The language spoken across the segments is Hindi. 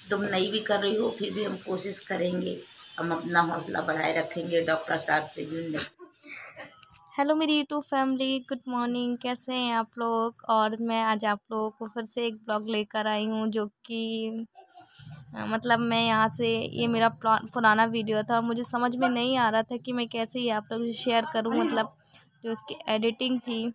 तुम नहीं भी कर रही हो, फिर भी हम कोशिश करेंगे। हम अपना हौसला बढ़ाए रखेंगे, डॉक्टर साहब से भी हेलो मेरी यूट्यूब फैमिली गुड मॉर्निंग कैसे हैं आप लोग? और मैं आज आप लोगों को फिर से एक ब्लॉग लेकर आई हूँ, जो कि मतलब मैं यहाँ से, ये मेरा पुराना वीडियो था। मुझे समझ में नहीं आ रहा था कि मैं कैसे ये आप लोग शेयर करूँ मतलब जो इसकी एडिटिंग थी।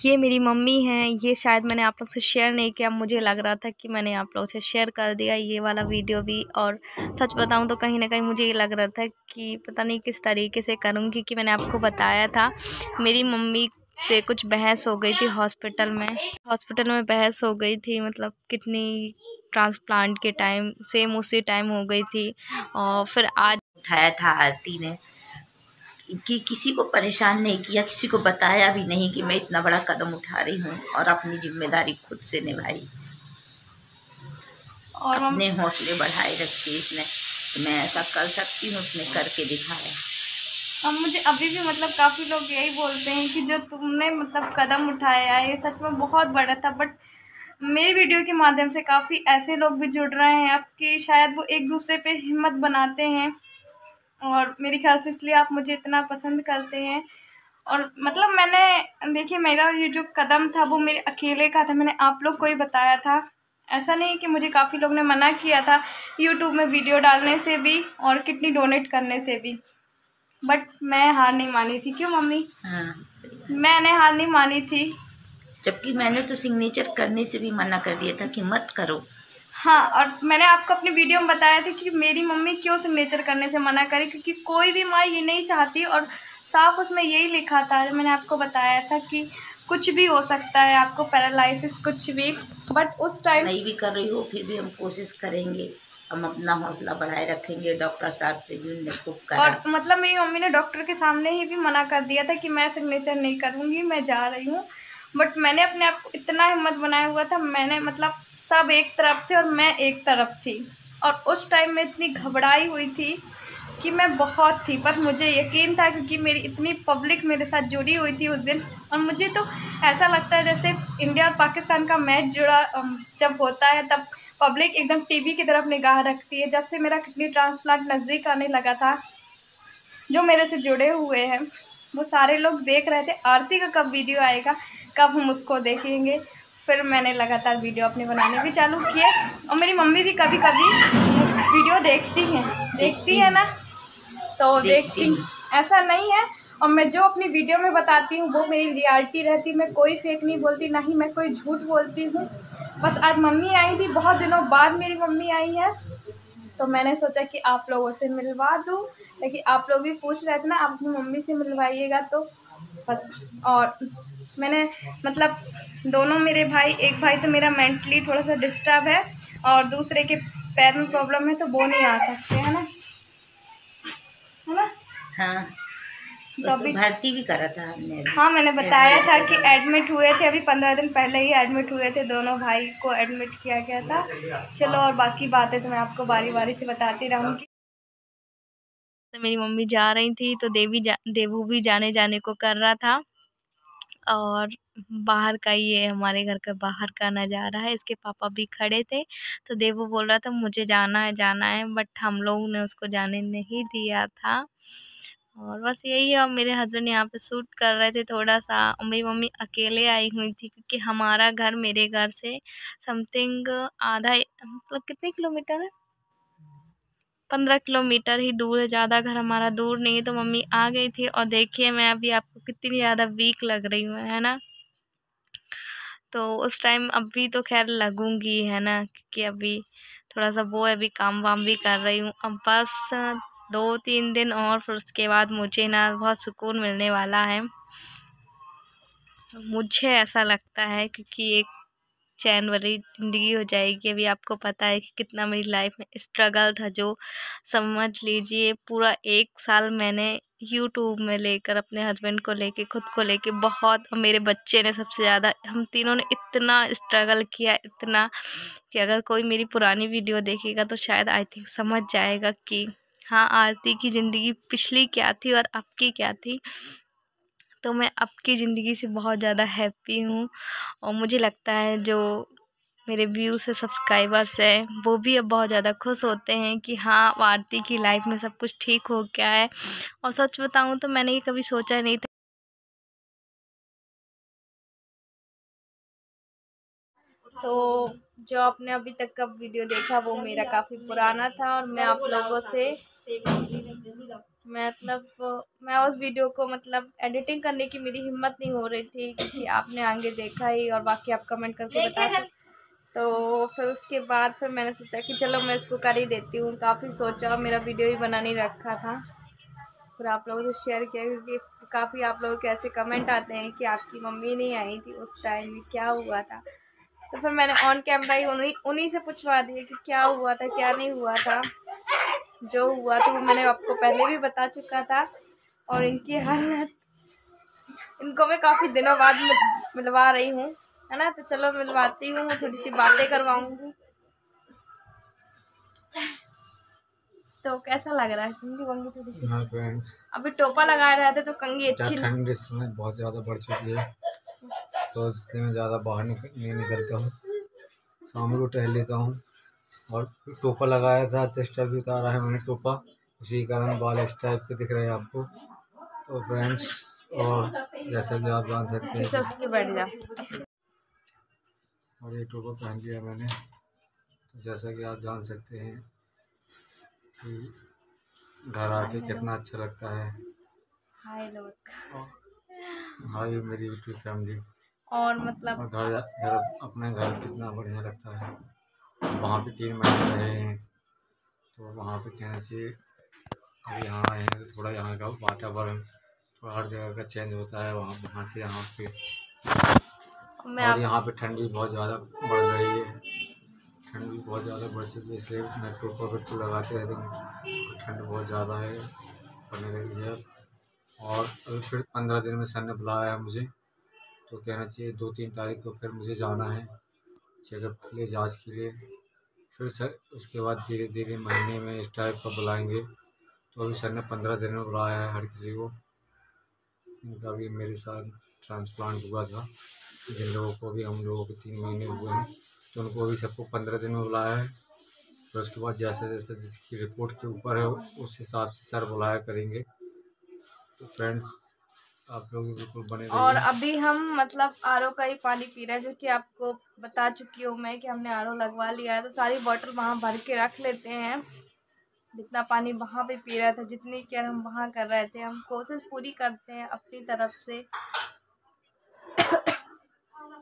ये मेरी मम्मी हैं, ये शायद मैंने आप लोग से शेयर नहीं किया, मुझे लग रहा था कि मैंने आप लोग से शेयर कर दिया ये वाला वीडियो भी और सच बताऊँ तो कहीं ना कहीं मुझे ये लग रहा था कि पता नहीं किस तरीके से करूँगी क्योंकि मैंने आपको बताया था, मेरी मम्मी से कुछ बहस हो गई थी हॉस्पिटल में। हॉस्पिटल में बहस हो गई थी मतलब कितनी ट्रांसप्लांट के टाइम सेम उसी टाइम हो गई थी और फिर आज उठाया था आरती ने। कि किसी को परेशान नहीं किया किसी को बताया भी नहीं कि मैं इतना बड़ा कदम उठा रही हूँ और अपनी ज़िम्मेदारी खुद से निभाई। और अपने हौसले बढ़ाए रखे इसने मैं ऐसा कर सकती हूँ उसने करके दिखाया। अब मुझे अभी भी मतलब काफ़ी लोग यही बोलते हैं कि जो तुमने मतलब कदम उठाया है ये सच में बहुत बड़ा था बट मेरी वीडियो के माध्यम से काफ़ी ऐसे लोग भी जुड़ रहे हैं अब कि शायद वो एक दूसरे पे हिम्मत बनाते हैं। और मेरे ख्याल से इसलिए आप मुझे इतना पसंद करते हैं। और मतलब मैंने देखिए मेरा ये जो कदम था वो मेरे अकेले का था मैंने आप लोग को ही बताया था। ऐसा नहीं कि मुझे काफ़ी लोग ने मना किया था यूट्यूब में वीडियो डालने से भी और किडनी डोनेट करने से भी। बट मैं हार नहीं मानी थी। क्यों मम्मी? हाँ मैंने हार नहीं मानी थी। जबकि मैंने तो सिग्नेचर करने से भी मना कर दिया था कि मत करो। हाँ और मैंने आपको अपनी वीडियो में बताया था कि मेरी मम्मी क्यों सिग्नेचर करने से मना करी क्योंकि कोई भी माँ ये नहीं चाहती और साफ़ उसमें यही लिखा था मैंने आपको बताया था कि कुछ भी हो सकता है आपको पैरालिसिस कुछ भी बट उस टाइम नहीं भी कर रही हो फिर भी हम कोशिश करेंगे हम अपना हौसला बढ़ाए रखेंगे डॉक्टर साहब से भी उनने खूब करा और मतलब मेरी मम्मी ने डॉक्टर के सामने ही भी मना कर दिया था कि मैं सिग्नेचर नहीं करूँगी मैं जा रही हूँ बट मैंने अपने आप को इतना हिम्मत बनाया हुआ था मैंने मतलब सब एक तरफ़ थे और मैं एक तरफ़ थी। और उस टाइम में इतनी घबराई हुई थी कि मैं बहुत थी, पर मुझे यकीन था क्योंकि मेरी इतनी पब्लिक मेरे साथ जुड़ी हुई थी उस दिन। और मुझे तो ऐसा लगता है जैसे इंडिया और पाकिस्तान का मैच जुड़ा जब होता है तब पब्लिक एकदम टीवी की तरफ़ निगाह रखती है। जब से मेरा किडनी ट्रांसप्लांट नज़दीक आने लगा था, जो मेरे से जुड़े हुए हैं, वो सारे लोग देख रहे थे। आरती का कब वीडियो आएगा, कब हम उसको देखेंगे। फिर मैंने लगातार वीडियो अपने बनाने भी चालू किए और मेरी मम्मी भी कभी कभी वीडियो देखती हैं। देखती है ना? तो देखती ऐसा नहीं है। और मैं जो अपनी वीडियो में बताती हूँ वो मेरी रियलिटी रहती मैं कोई फेक नहीं बोलती ना ही मैं कोई झूठ बोलती हूँ। बस आज मम्मी आई थी बहुत दिनों बाद मेरी मम्मी आई है। तो मैंने सोचा कि आप लोगों से मिलवा दूँ। लेकिन आप लोग भी पूछ रहे थे ना आप अपनी मम्मी से मिलवाइएगा तो। बस और मैंने मतलब दोनों मेरे भाई एक भाई तो मेरा मेंटली थोड़ा सा डिस्टर्ब है और दूसरे के पैर में प्रॉब्लम है तो वो नहीं आ सकते है ना? है ना? हाँ। तो अभी भर्ती भी करा था हमने हाँ मैंने बताया था कि एडमिट हुए थे अभी पंद्रह दिन पहले ही एडमिट हुए थे दोनों भाई को एडमिट किया गया था। चलो और बाकी बातें तो मैं आपको बारी बारी से बताती रहूँगी। तो मेरी मम्मी जा रही थी तो देवी जा, देवू भी जाने जाने को कर रहा था। और बाहर का ये हमारे घर का बाहर का नज़ारा है, इसके पापा भी खड़े थे। तो देवू बोल रहा था, मुझे जाना है जाना है। बट हम लोग ने उसको जाने नहीं दिया था। और बस यही है और मेरे हस्बैंड यहाँ पे शूट कर रहे थे थोड़ा सा। और मेरी मम्मी अकेले आई हुई थी, क्योंकि हमारा घर मेरे घर से समथिंग आधा मतलब कितने किलोमीटर है? पंद्रह किलोमीटर ही दूर है, ज़्यादा घर हमारा दूर नहीं है तो मम्मी आ गई थी और देखिए मैं अभी आपको कितनी ज़्यादा वीक लग रही हूँ, है ना? तो उस टाइम अभी तो खैर लगूँगी, है ना? क्योंकि अभी थोड़ा सा वो अभी काम वाम भी कर रही हूँ। अब बस दो तीन दिन और, फिर उसके बाद मुझे ना बहुत सुकून मिलने वाला है। मुझे ऐसा लगता है क्योंकि एक चैन वाली ज़िंदगी हो जाएगी। अभी आपको पता है कि कितना मेरी लाइफ में स्ट्रगल था, जो समझ लीजिए पूरा एक साल मैंने यूट्यूब में लेकर, अपने हस्बैंड को लेके, खुद को लेके बहुत मेरे बच्चे ने सबसे ज़्यादा, हम तीनों ने इतना स्ट्रगल किया, इतना कि अगर कोई मेरी पुरानी वीडियो देखेगा तो शायद आई थिंक समझ जाएगा कि हाँ आरती की ज़िंदगी पिछली क्या थी और अब की क्या थी। तो मैं अब की ज़िंदगी से बहुत ज़्यादा हैप्पी हूँ और मुझे लगता है जो मेरे व्यूज़ है, सब्सक्राइबर्स हैं, वो भी अब बहुत ज़्यादा खुश होते हैं कि हाँ आरती की लाइफ में सब कुछ ठीक हो गया है। और सच बताऊँ तो मैंने ये कभी सोचा नहीं था तो जो आपने अभी तक का वीडियो देखा, वो मेरा काफ़ी पुराना था और मैं आप लोगों से मतलब मैं उस वीडियो को मतलब एडिटिंग करने की मेरी हिम्मत नहीं हो रही थी क्योंकि आपने आगे देखा ही और बाकी आप कमेंट करके बता सकते तो फिर उसके बाद फिर मैंने सोचा कि चलो मैं इसको कर ही देती हूँ काफ़ी सोचा मेरा वीडियो ही बना नहीं रखा था। फिर आप लोगों से शेयर किया क्योंकि काफ़ी आप लोगों के ऐसे कमेंट आते हैं कि आपकी मम्मी नहीं आई थी उस टाइम में क्या हुआ था? तो फिर मैंने ऑन कैमरा ही उन्हीं उन्हीं से पूछवा दिया कि क्या हुआ था क्या नहीं हुआ था। जो हुआ वो मैंने आपको पहले भी बता चुका था और इनकी हालत इनको मैं काफ़ी दिनों बाद मिलवा रही हूँ है ना? तो चलो मिलवाती हूँ थोड़ी सी बातें करवाऊँगी। तो कैसा लग रहा है? कंगी वंगी थोड़ी सी। हाँ अभी टोपा लगाए रहे थे तो कंगी अच्छी ठंड इस समय बहुत ज़्यादा बढ़ चुकी है। तो इसलिए मैं ज़्यादा बाहर नहीं निकलता हूँ। शाम को टहल लेता हूँ। और टोपा लगाया था चेस्टा भी उतारा है मैंने टोपा। उसी कारण बाल इस टाइप के दिख रहे हैं आपको। तो फ्रेंड्स और जैसा कि आप जान सकते हैं और ये टोपा पहन लिया मैंने। तो जैसा कि आप जान सकते हैं कि घर आके कितना अच्छा लगता है। हाय मेरी यूट्यूब फैमिली और मतलब घर घर अपने घर कितना बढ़िया लगता है। वहाँ पे तीन महीने रहे हैं तो वहाँ पे कहना चाहिए अब यहाँ आए हैं तो थोड़ा यहाँ का वातावरण थोड़ा हर जगह का चेंज होता है वहाँ वहाँ से यहाँ पे। और यहाँ पे ठंडी बहुत ज़्यादा बढ़ रही है। ठंड भी बहुत ज़्यादा बढ़ चुकी है इसलिए मैं टोपा बिल्कुल लगाते रहते हैं ठंड बहुत ज़्यादा है पड़ने लगी है। और अभी फिर पंद्रह दिन में सर ने बुलाया है मुझे तो कहना चाहिए दो तीन तारीख को फिर मुझे जाना है चेकअप के लिए जाँच के लिए। फिर सर, उसके बाद धीरे धीरे महीने में इस टाइप का बुलाएँगे। तो अभी सर ने पंद्रह दिन में बुलाया है हर किसी को। इनका भी मेरे साथ ट्रांसप्लांट हुआ था। जिन लोगों को भी हम लोगों के तीन महीने हुए हैं तो उनको भी सबको पंद्रह दिन में बुलाया है। फिर उसके बाद जैसे जैसे जिसकी रिपोर्ट के ऊपर है, उस हिसाब से सर बुलाया करेंगे। तो फ्रेंड्स आप लोग बिल्कुल बने और अभी हम मतलब आरओ का ही पानी पी रहे हैं, जो कि आपको बता चुकी हूँ मैं कि हमने आरओ लगवा लिया है। तो सारी बॉटल वहाँ भर के रख लेते हैं। जितना पानी वहाँ पे पी रहा था, जितनी केयर हम वहाँ कर रहे थे, हम कोशिश पूरी करते हैं अपनी तरफ़ से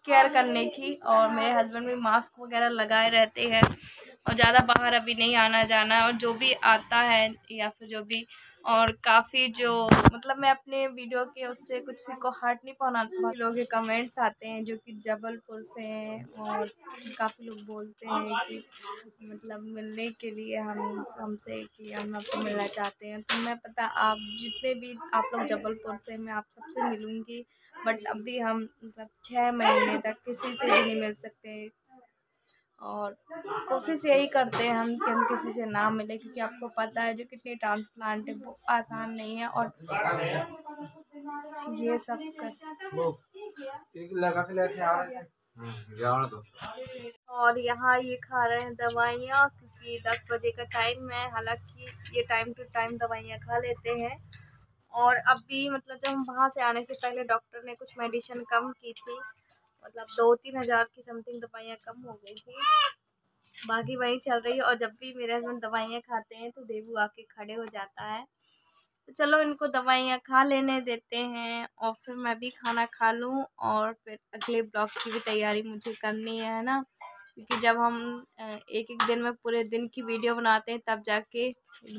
केयर करने की। और मेरे हस्बैंड भी मास्क वगैरह लगाए रहते हैं। और ज़्यादा बाहर अभी नहीं आना जाना। और जो भी आता है, या फिर जो भी और काफ़ी जो मतलब मैं अपने वीडियो के उससे कुछ को हर्ट नहीं पहुँचाता लोगों के कमेंट्स आते हैं जो कि जबलपुर से हैं और काफ़ी लोग बोलते हैं कि मतलब मिलने के लिए हम, हमसे कि हम आपको मिलना चाहते हैं। तो मैं पता, आप जितने भी, आप लोग जबलपुर से मैं आप सबसे मिलूँगी। बट अभी हम मतलब छः महीने तक किसी से नहीं मिल सकते। और कोशिश यही करते हैं हम कि हम किसी से ना मिले, क्योंकि आपको पता है जो कितनी ट्रांसप्लांट है, वो आसान नहीं है और ये सब कर और यहाँ ये खा रहे हैं दवाइयाँ, क्योंकि दस बजे का टाइम है, हालाँकि ये टाइम टू टाइम दवाइयाँ खा लेते हैं। और अब भी मतलब जब हम वहाँ से आने से पहले डॉक्टर ने कुछ मेडिसिन कम की थी मतलब दो तीन हज़ार की समथिंग दवाइयाँ कम हो गई थी। बाकी वही चल रही है और जब भी मेरे हस्बैंड दवाइयाँ खाते हैं तो देवू आके खड़े हो जाता है। तो चलो इनको दवाइयाँ खा लेने देते हैं और फिर मैं भी खाना खा लूँ और फिर अगले ब्लॉग की भी तैयारी मुझे करनी है ना? क्योंकि जब हम एक एक दिन में पूरे दिन की वीडियो बनाते हैं तब जाके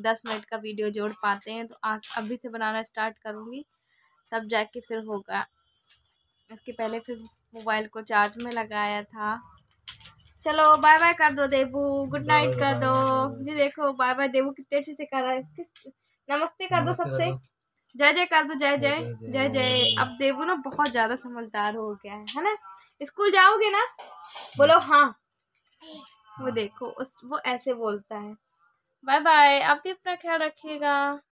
दस मिनट का वीडियो जोड़ पाते हैं। तो आज अभी से बनाना स्टार्ट करूँगी, तब जाके फिर होगा। इसके पहले फिर मोबाइल को चार्ज में लगाया था। चलो बाय बाय कर दो देवू। गुड नाइट कर दो। जी देखो बाय बाय देवू कितने अच्छे से कर रहा है नमस्ते कर दो सबसे। जय जय कर दो जय जय जय। जय अब देवू ना बहुत ज़्यादा समझदार हो गया है है ना? स्कूल जाओगे ना? बोलो हाँ। वो देखो उस वो ऐसे बोलता है। बाय बाय आप भी अपना ख्याल रखिएगा।